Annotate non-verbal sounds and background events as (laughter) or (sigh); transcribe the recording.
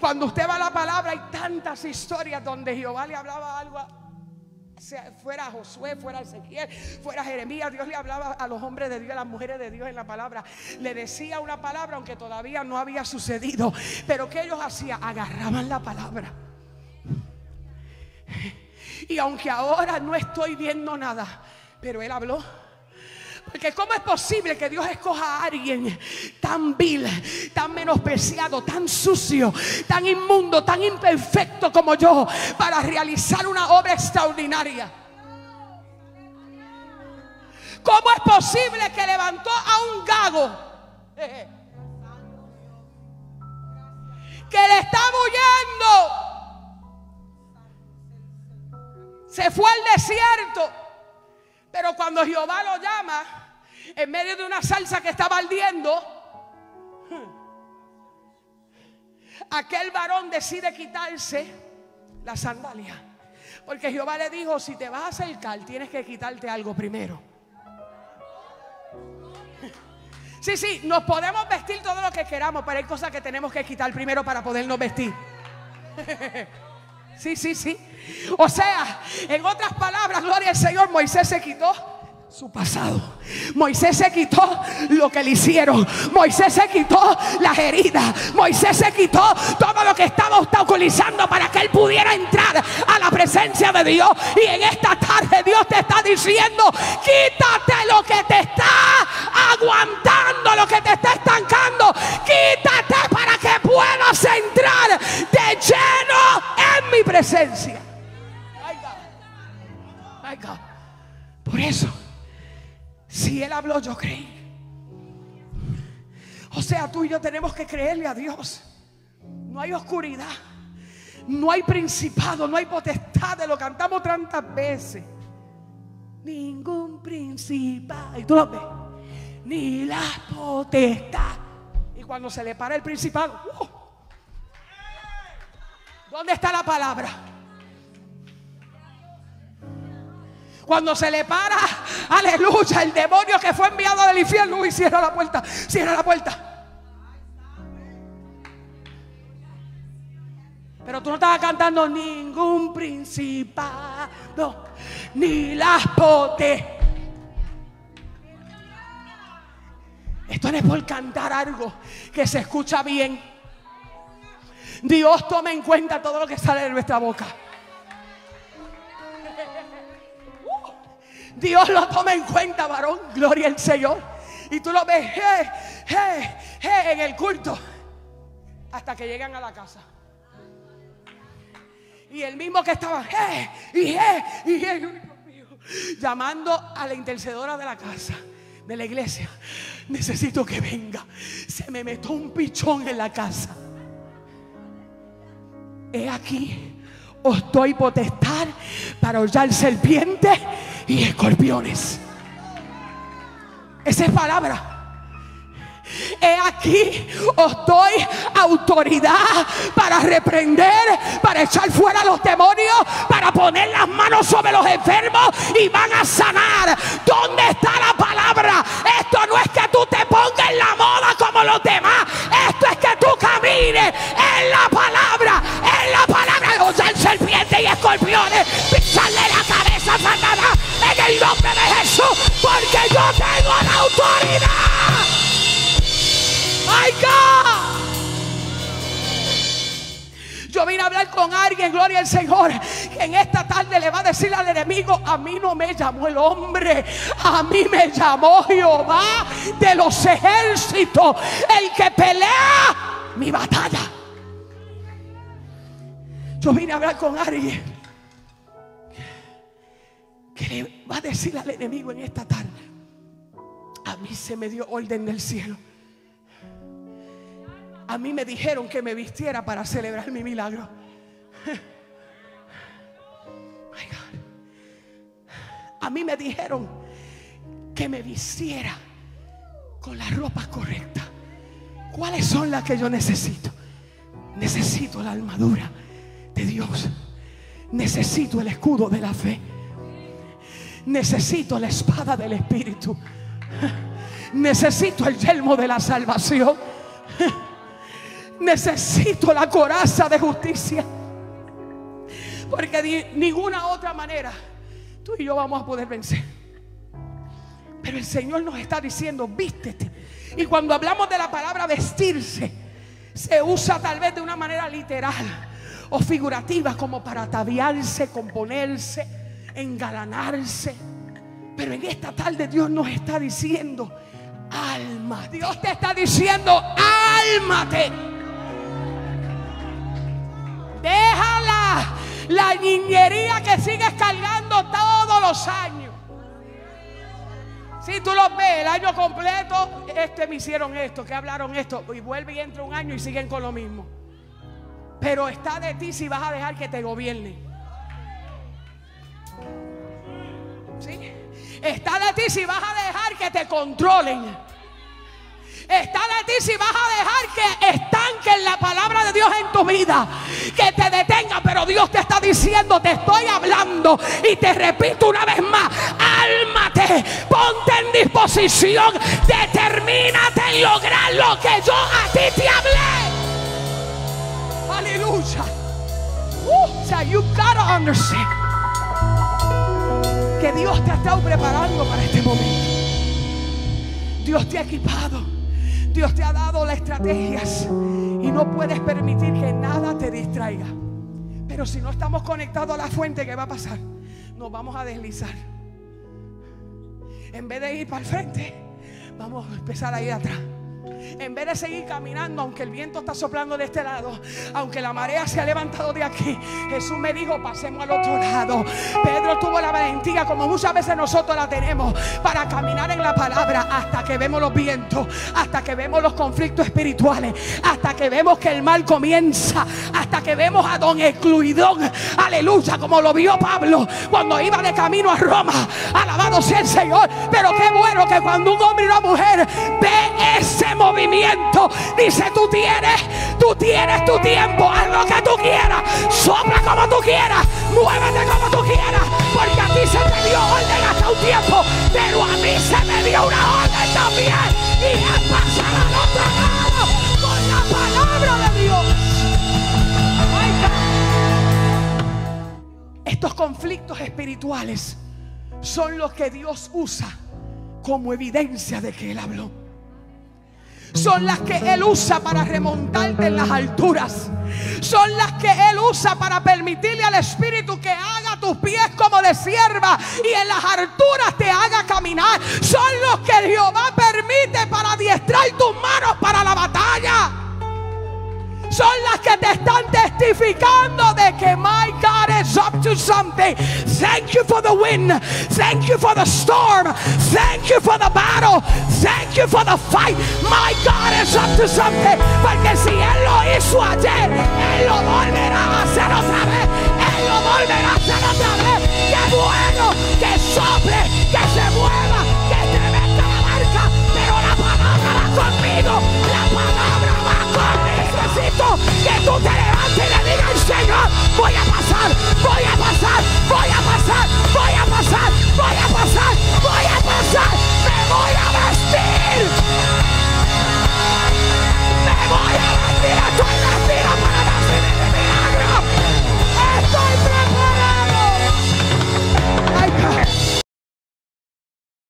Cuando usted va a la palabra hay tantas historias donde Jehová le hablaba algo. fuera Josué, fuera Ezequiel, fuera Jeremías, Dios le hablaba a los hombres de Dios, a las mujeres de Dios en la palabra. Le decía una palabra aunque todavía no había sucedido. Pero ¿qué ellos hacían? Agarraban la palabra. Y aunque ahora no estoy viendo nada, pero Él habló. Porque ¿cómo es posible que Dios escoja a alguien tan vil, tan menospreciado, tan sucio, tan inmundo, tan imperfecto como yo para realizar una obra extraordinaria? ¿Cómo es posible que levantó a un gago que le está huyendo? Se fue al desierto. Pero cuando Jehová lo llama, en medio de una salsa que estaba ardiendo, aquel varón decide quitarse la sandalia. Porque Jehová le dijo, si te vas a acercar, tienes que quitarte algo primero. Sí, sí, nos podemos vestir todo lo que queramos, pero hay cosas que tenemos que quitar primero para podernos vestir. (laughs) Sí, sí, sí. O sea, en otras palabras, gloria al Señor, Moisés se quitó su pasado. Moisés se quitó lo que le hicieron. Moisés se quitó las heridas. Moisés se quitó todo lo que estaba obstaculizando para que él pudiera entrar a la presencia de Dios. Y en esta tarde Dios te está diciendo, quítate lo que te está aguantando, lo que te está estancando. Quítate para que puedas entrar de lleno en presencia. Por eso si Él habló, yo creí. O sea, tú y yo tenemos que creerle a Dios. No hay oscuridad. No hay principado, no hay potestad. Lo cantamos tantas veces. Ningún principado. Y tú lo ves. Ni la potestad. Y cuando se le para el principado. ¡uh! ¿Dónde está la palabra? Cuando se le para, aleluya, el demonio que fue enviado del infierno y cierra la puerta, cierra la puerta. Pero tú no estabas cantando ningún principado, ni las potes. Esto no es por cantar algo que se escucha bien. Dios toma en cuenta todo lo que sale de nuestra boca. Dios lo toma en cuenta, varón. Gloria al Señor. Y tú lo ves en el culto. Hasta que llegan a la casa. Y el mismo que estaba, llamando a la intercedora de la casa, de la iglesia. Necesito que venga. Se me metió un pichón en la casa. He aquí os doy potestad para hollar serpientes y escorpiones. Esa es palabra. He aquí os doy autoridad para reprender, para echar fuera los demonios, para poner las manos sobre los enfermos y van a sanar. ¿Dónde está la palabra? Esto no es que tú te pongas en la moda como los demás. Escorpiones, pisarle la cabeza a Satanás en el nombre de Jesús, porque yo tengo la autoridad. ¡Ay, God! Yo vine a hablar con alguien, gloria al Señor, que en esta tarde le va a decir al enemigo, a mí no me llamó el hombre, a mí me llamó Jehová de los ejércitos, el que pelea mi batalla. Yo vine a hablar con alguien que le va a decir al enemigo en esta tarde, a mí se me dio orden del cielo a mí me dijeron que me vistiera para celebrar mi milagro. (laughs) A mí me dijeron que me vistiera con la ropa correcta. ¿Cuáles son las que yo necesito? Necesito la armadura de Dios. Necesito el escudo de la fe. Necesito la espada del Espíritu. Necesito el yelmo de la salvación. Necesito la coraza de justicia. Porque de ninguna otra manera tú y yo vamos a poder vencer. Pero el Señor nos está diciendo, vístete. Y cuando hablamos de la palabra vestirse, se usa tal vez de una manera literal o figurativa como para ataviarse, componerse, engalanarse. Pero en esta tarde Dios nos está diciendo, alma. Dios te está diciendo, álmate. Déjala la niñería que sigues cargando todos los años. Si tú los ves el año completo, este me hicieron esto, que hablaron esto, y vuelve y entra un año y siguen con lo mismo. Pero está de ti si vas a dejar que te gobierne. Está de ti si vas a dejar que te controlen. Está de ti si vas a dejar que estanquen la palabra de Dios en tu vida. Que te detenga, pero Dios te está diciendo, te estoy hablando. Y te repito una vez más, álmate, ponte en disposición, determínate en lograr lo que yo a ti te hablé. Aleluya. Uh, you gotta understand Dios te ha estado preparando para este momento. Dios te ha equipado. Dios te ha dado las estrategias y no puedes permitir que nada te distraiga. Pero si no estamos conectados a la fuente, ¿qué va a pasar? Nos vamos a deslizar. En vez de ir para el frente, vamos a empezar a ir atrás. En vez de seguir caminando, aunque el viento está soplando de este lado, aunque la marea se ha levantado de aquí, Jesús me dijo, pasemos al otro lado. Pedro tuvo la valentía, como muchas veces nosotros la tenemos, para caminar en la palabra hasta que vemos los vientos, hasta que vemos los conflictos espirituales, hasta que vemos que el mal comienza, hasta que vemos a don excluidón, aleluya, como lo vio Pablo cuando iba de camino a Roma. Alabado sea el Señor. Pero qué bueno que cuando un hombre y una mujer ve ese movimiento. Dice, tú tienes, tú tienes tu tiempo, haz lo que tú quieras, sopla como tú quieras, muévete como tú quieras, porque a ti se te dio orden hasta un tiempo, pero a mí se me dio una orden también. Y es pasar al otro lado conflictos espirituales son los que Dios usa como evidencia de que Él habló son las que Él usa para remontarte en las alturas. Son las que Él usa para permitirle al Espíritu que haga tus pies como de sierva y en las alturas te haga caminar. Son los que Jehová permite para adiestrar tus manos para la batalla son las que te están testificando de que my God is up to something. Thank you for the wind. Thank you for the storm. Thank you for the battle. Thank you for the fight. My God is up to something. Porque si Él lo hizo ayer, Él lo volverá a hacer otra vez. Él lo volverá a hacer otra vez. Qué bueno que sople, que tú te levantes y le digas, Señor, voy a pasar, voy a pasar, voy a pasar, voy a pasar, voy a pasar.